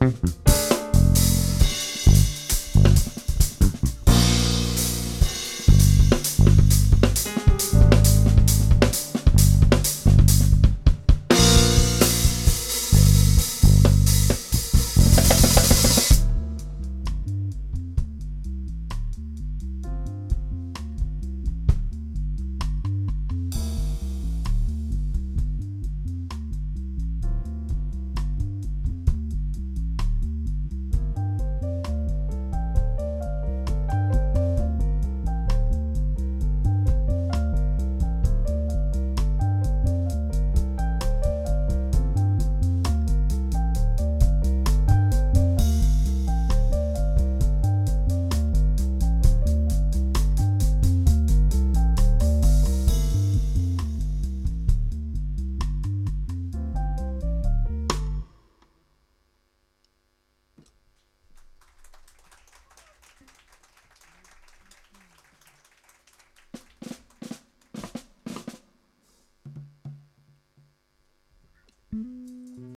Mm-hmm.